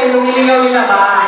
sa ilong ilingaw nila ba?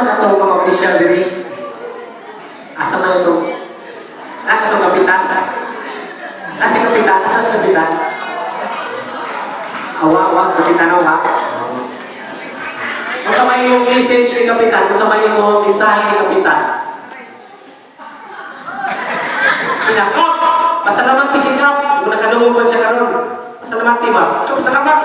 anak tahu kalau official diri? Ah, asa na ito anak ah, atau kapitan nasi kapitan asa ah, si kapitan awa awa si kapitan awa masama yung message ni kapitan masama yung mensahe ni kapitan pinakot masalamat pisikap kung nakadungo pa siya karon masalamat tiba cukup salamat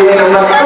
Ayo, ayo, ayo.